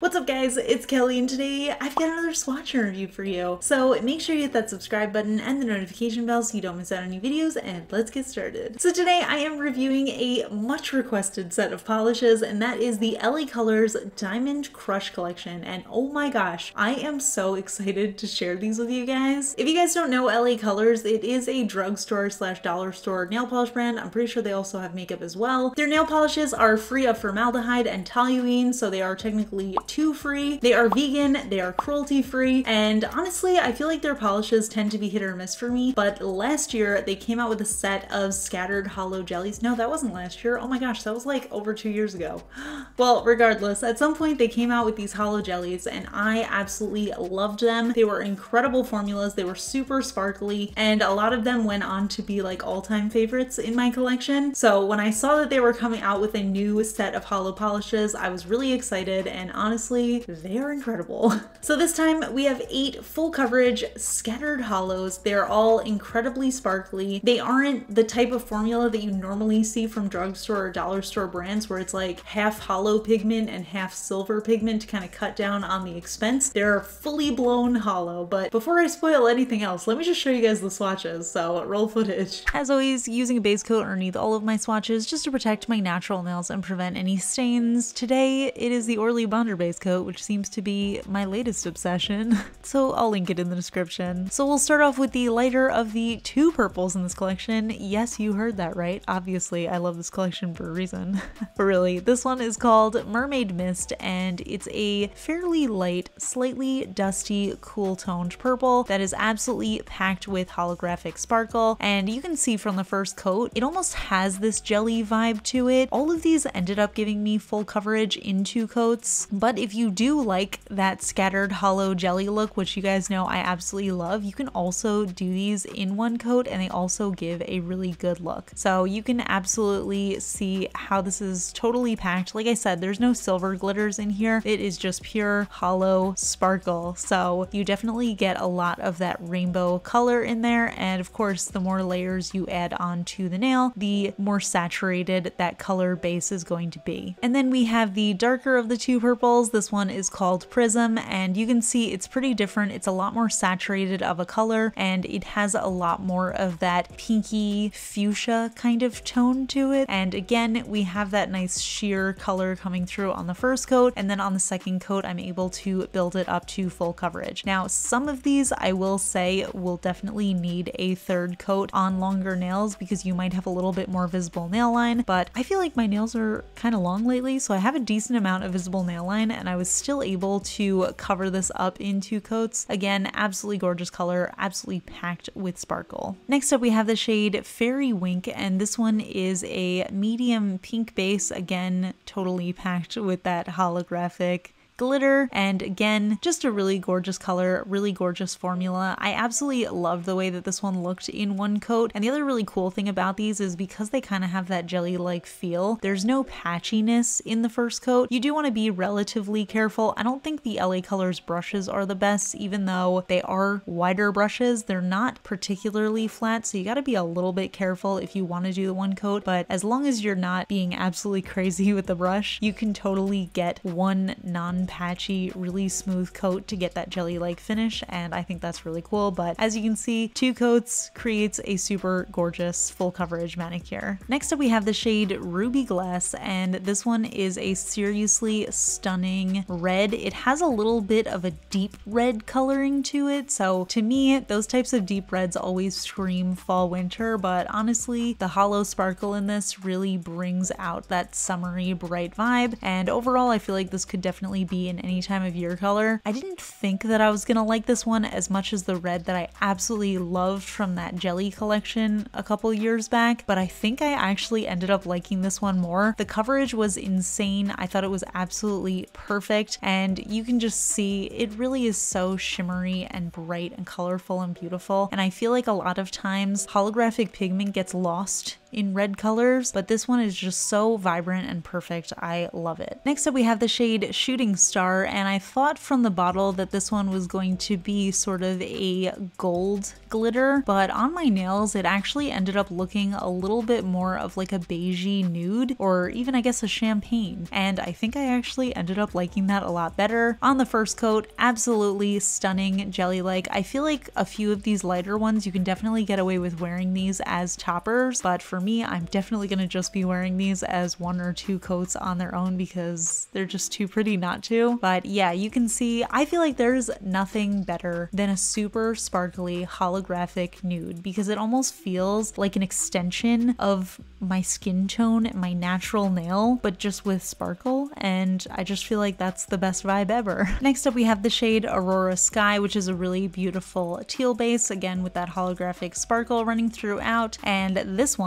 What's up guys, it's Kelli and today I've got another swatch review for you. So make sure you hit that subscribe button and the notification bell so you don't miss out on any videos and let's get started. So today I am reviewing a much requested set of polishes and that is the LA Colors Diamond Crush Collection and oh my gosh, I am so excited to share these with you guys. If you guys don't know LA Colors, it is a drugstore slash dollar store nail polish brand. I'm pretty sure they also have makeup as well. Their nail polishes are free of formaldehyde and toluene so they are technically 2 free. They are vegan, they are cruelty free, and honestly, I feel like their polishes tend to be hit or miss for me. But last year, they came out with a set of scattered holo jellies. No, that wasn't last year. Oh my gosh, that was like over two years ago. well, regardless, at some point they came out with these holo jellies, and I absolutely loved them. They were incredible formulas, they were super sparkly, and a lot of them went on to be like all time favorites in my collection. So when I saw that they were coming out with a new set of holo polishes, I was really excited, and honestly, honestly, they are incredible. So this time we have eight full coverage scattered holos. They're all incredibly sparkly. They aren't the type of formula that you normally see from drugstore or dollar store brands where it's like half holo pigment and half silver pigment to kind of cut down on the expense. They're fully blown holo, but before I spoil anything else, let me just show you guys the swatches, so roll footage. As always, using a base coat underneath all of my swatches just to protect my natural nails and prevent any stains. Today, it is the Orly Bonder base coat, which seems to be my latest obsession. so I'll link it in the description. So we'll start off with the lighter of the two purples in this collection. Yes, you heard that right. Obviously, I love this collection for a reason. but really, this one is called Mermaid Mist, and it's a fairly light, slightly dusty, cool toned purple that is absolutely packed with holographic sparkle. And you can see from the first coat, it almost has this jelly vibe to it. All of these ended up giving me full coverage in two coats, but if you do like that scattered holo jelly look, which you guys know I absolutely love, you can also do these in one coat and they also give a really good look. So you can absolutely see how this is totally packed. Like I said, there's no silver glitters in here. It is just pure holo sparkle. So you definitely get a lot of that rainbow color in there. And of course, the more layers you add onto the nail, the more saturated that color base is going to be. And then we have the darker of the two purples this one is called Prism and you can see it's pretty different. It's a lot more saturated of a color and it has a lot more of that pinky fuchsia kind of tone to it. And again, we have that nice sheer color coming through on the first coat and then on the second coat, I'm able to build it up to full coverage. Now, some of these I will say will definitely need a third coat on longer nails because you might have a little bit more visible nail line, but I feel like my nails are kind of long lately, so I have a decent amount of visible nail line and I was still able to cover this up in two coats. Again, absolutely gorgeous color, absolutely packed with sparkle. Next up we have the shade Fairy Wink and this one is a medium pink base, again totally packed with that holographic glitter. And again just a really gorgeous color really gorgeous formula. I absolutely love the way that this one looked in one coat. And the other really cool thing about these is because they kind of have that jelly like feel there's no patchiness in the first coat. You do want to be relatively careful. I don't think the LA Colors brushes are the best even though they are wider brushes. They're not particularly flat so you got to be a little bit careful if you want to do the one coat. But as long as you're not being absolutely crazy with the brush you can totally get one non patchy, really smooth coat to get that jelly-like finish, and I think that's really cool. But as you can see, two coats creates a super gorgeous full coverage manicure. Next up we have the shade Ruby Glass, and this one is a seriously stunning red. It has a little bit of a deep red coloring to it, so to me, those types of deep reds always scream fall winter, but honestly, the holo sparkle in this really brings out that summery bright vibe, and overall I feel like this could definitely be be in any time of year color. I didn't think that I was gonna like this one as much as the red that I absolutely loved from that jelly collection a couple years back, but I think I actually ended up liking this one more. The coverage was insane. I thought it was absolutely perfect and you can just see it really is so shimmery and bright and colorful and beautiful. And I feel like a lot of times holographic pigment gets lost in red colors, but this one is just so vibrant and perfect. I love it. Next up we have the shade Shooting Star and I thought from the bottle that this one was going to be sort of a gold glitter, but on my nails it actually ended up looking a little bit more of like a beigey nude or even I guess a champagne. And I think I actually ended up liking that a lot better. On the first coat, absolutely stunning jelly-like. I feel like a few of these lighter ones you can definitely get away with wearing these as toppers, but for me I'm definitely gonna just be wearing these as one or two coats on their own because they're just too pretty not to. But yeah, you can see I feel like there's nothing better than a super sparkly holographic nude because it almost feels like an extension of my skin tone, my natural nail, but just with sparkle. And I just feel like that's the best vibe ever. Next up, we have the shade Aurora Sky, which is a really beautiful teal base, again with that holographic sparkle running throughout. And this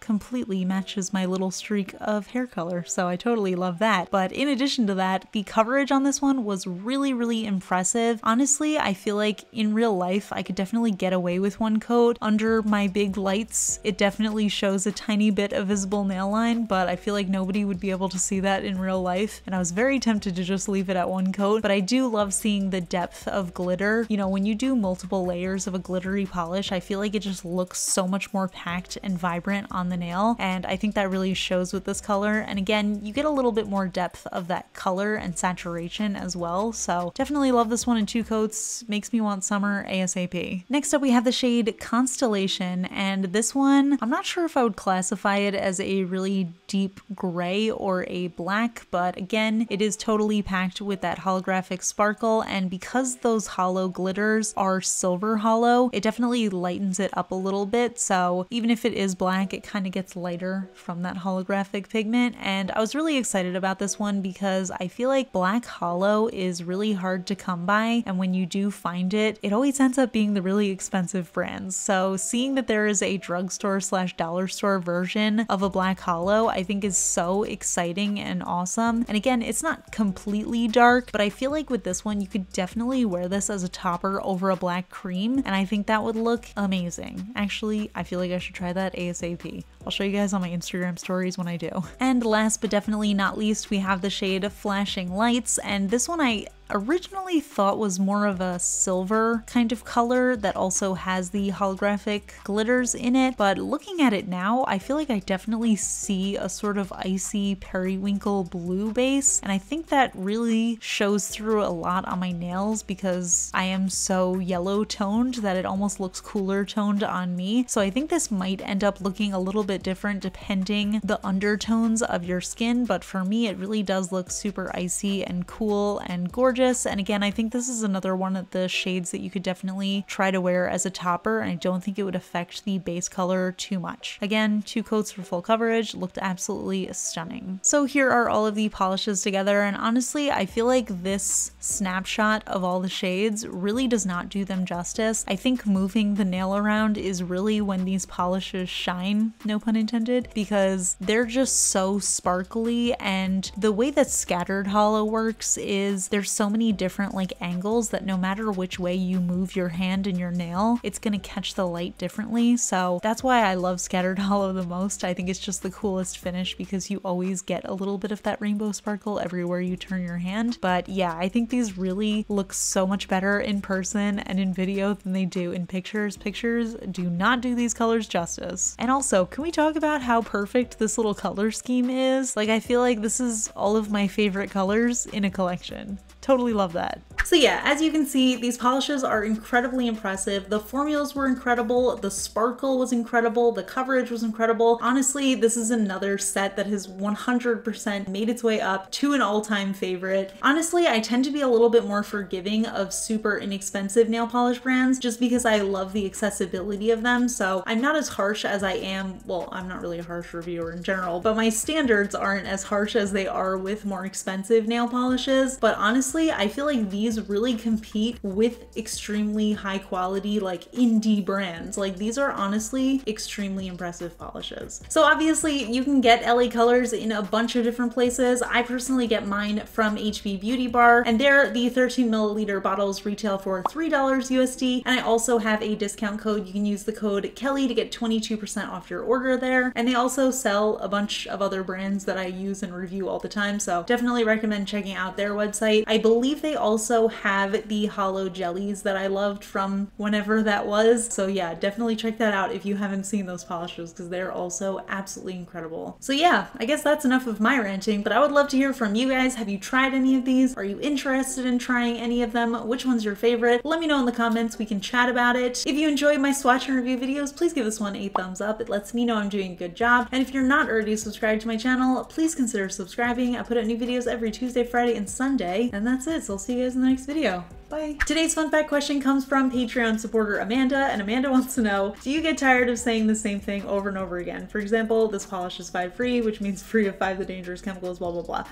completely matches my little streak of hair color, so I totally love that. But in addition to that, the coverage on this one was really, really impressive. Honestly, I feel like in real life, I could definitely get away with one coat. Under my big lights, it definitely shows a tiny bit of visible nail line, but I feel like nobody would be able to see that in real life. And I was very tempted to just leave it at one coat, but I do love seeing the depth of glitter. You know, when you do multiple layers of a glittery polish, I feel like it just looks so much more packed and vibrant on the nail. And I think that really shows with this color. And again, you get a little bit more depth of that color and saturation as well. So definitely love this one in two coats. Makes me want summer ASAP. Next up, we have the shade Constellation. And this one, I'm not sure if I would classify it as a really deep gray or a black, but again, it is totally packed with that holographic sparkle. And because those holo glitters are silver holo, it definitely lightens it up a little bit. So even if it is black, it kind of gets lighter from that holographic pigment. And I was really excited about this one because I feel like black holo is really hard to come by. And when you do find it, it always ends up being the really expensive brands. So seeing that there is a drugstore slash dollar store version version of a black holo I think is so exciting and awesome. And again, it's not completely dark, but I feel like with this one, you could definitely wear this as a topper over a black cream. And I think that would look amazing. Actually, I feel like I should try that ASAP. I'll show you guys on my Instagram stories when I do. And last but definitely not least, we have the shade of Flashing Lights. And this one I originally thought was more of a silver kind of color that also has the holographic glitters in it, but looking at it now, I feel like I definitely see a sort of icy periwinkle blue base, and I think that really shows through a lot on my nails because I am so yellow toned that it almost looks cooler toned on me. So I think this might end up looking a little bit different depending the undertones of your skin, but for me it really does look super icy and cool and gorgeous gorgeous. And again, I think this is another one of the shades that you could definitely try to wear as a topper. And I don't think it would affect the base color too much. Again, two coats for full coverage, looked absolutely stunning. So here are all of the polishes together. And honestly, I feel like this snapshot of all the shades really does not do them justice. I think moving the nail around is really when these polishes shine, no pun intended, because they're just so sparkly. And the way that scattered holo works is there's so many different like angles that no matter which way you move your hand and your nail, it's gonna catch the light differently. So that's why I love Scattered Holo the most. I think it's just the coolest finish because you always get a little bit of that rainbow sparkle everywhere you turn your hand. But yeah, I think these really look so much better in person and in video than they do in pictures. Pictures do not do these colors justice. And also, can we talk about how perfect this little color scheme is? Like, I feel like this is all of my favorite colors in a collection. Totally love that. So yeah, as you can see, these polishes are incredibly impressive. The formulas were incredible, the sparkle was incredible, the coverage was incredible. Honestly, this is another set that has 100% made its way up to an all-time favorite. Honestly, I tend to be a little bit more forgiving of super inexpensive nail polish brands just because I love the accessibility of them. So I'm not as harsh as I am, well, I'm not really a harsh reviewer in general, but my standards aren't as harsh as they are with more expensive nail polishes. But honestly, I feel like these really compete with extremely high quality, like indie brands. Like these are honestly extremely impressive polishes. So obviously you can get LA Colors in a bunch of different places. I personally get mine from HB Beauty Bar and there the 13 milliliter bottles retail for $3 USD. And I also have a discount code. You can use the code Kelli to get 22% off your order there. And they also sell a bunch of other brands that I use and review all the time. So definitely recommend checking out their website. I believe they also have the holo jellies that I loved from whenever that was. So yeah, definitely check that out if you haven't seen those polishes because they're also absolutely incredible. So yeah, I guess that's enough of my ranting, but I would love to hear from you guys. Have you tried any of these? Are you interested in trying any of them? Which one's your favorite? Let me know in the comments. We can chat about it. If you enjoy my swatch and review videos, please give this one a thumbs up. It lets me know I'm doing a good job. And if you're not already subscribed to my channel, please consider subscribing. I put out new videos every Tuesday, Friday, and Sunday. And that's it. So I'll see you guys in the next video. Bye. Today's fun fact question comes from Patreon supporter Amanda, and Amanda wants to know, do you get tired of saying the same thing over and over again? For example, this polish is 5 free, which means free of 5 the dangerous chemicals, blah blah blah.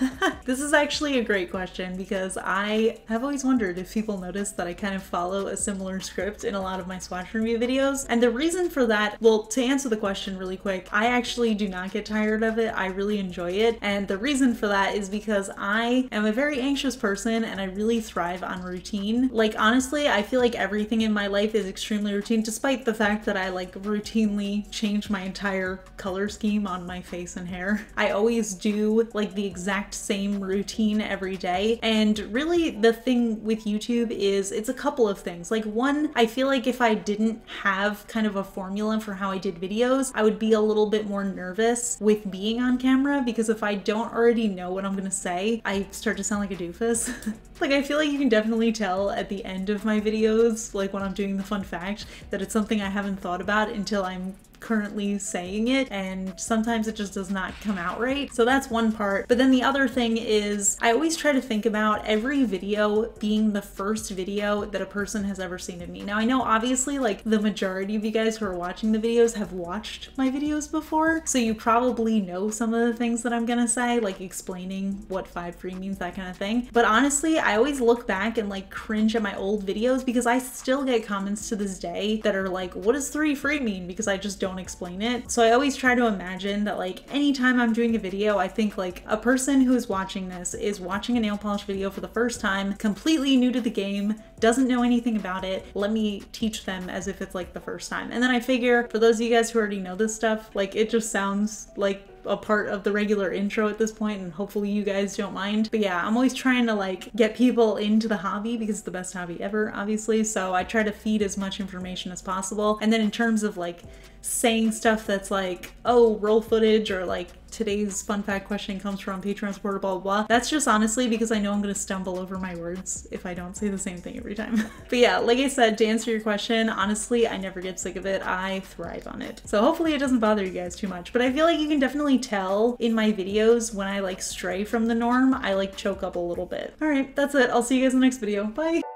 this is actually a great question because I have always wondered if people notice that I kind of follow a similar script in a lot of my swatch review videos. And the reason for that, well, to answer the question really quick, I actually do not get tired of it. I really enjoy it. And the reason for that is because I am a very anxious person and I really thrive on routine. Like honestly, I feel like everything in my life is extremely routine despite the fact that I like routinely change my entire color scheme on my face and hair. I always do like the exact same routine every day. And really the thing with YouTube is it's a couple of things. Like one, I feel like if I didn't have kind of a formula for how I did videos, I would be a little bit more nervous with being on camera because if I don't already know what I'm gonna say, I start to sound like a doofus. like I feel like you can definitely definitely tell at the end of my videos, like when I'm doing the fun fact, that it's something I haven't thought about until I'm currently saying it and sometimes it just does not come out right. So that's one part. But then the other thing is I always try to think about every video being the first video that a person has ever seen of me. Now I know obviously like the majority of you guys who are watching the videos have watched my videos before, so you probably know some of the things that I'm gonna say, like explaining what 5 free means, that kind of thing. But honestly, I always look back and like cringe at my old videos because I still get comments to this day that are like, what does 3 free mean? Because I just don't don't explain it. So I always try to imagine that like anytime I'm doing a video, I think like a person who's watching this is watching a nail polish video for the first time, completely new to the game, doesn't know anything about it. Let me teach them as if it's like the first time. And then I figure for those of you guys who already know this stuff, like it just sounds like a part of the regular intro at this point and hopefully you guys don't mind. But yeah, I'm always trying to like get people into the hobby because it's the best hobby ever, obviously. So I try to feed as much information as possible. And then in terms of like saying stuff that's like, oh, roll footage or like today's fun fact question comes from Patreon supporter, blah, blah, blah. That's just honestly because I know I'm gonna stumble over my words if I don't say the same thing every time. but yeah, like I said, to answer your question, honestly, I never get sick of it. I thrive on it. So hopefully it doesn't bother you guys too much. But I feel like you can definitely tell in my videos when I like stray from the norm, I like choke up a little bit. All right, that's it. I'll see you guys in the next video. Bye.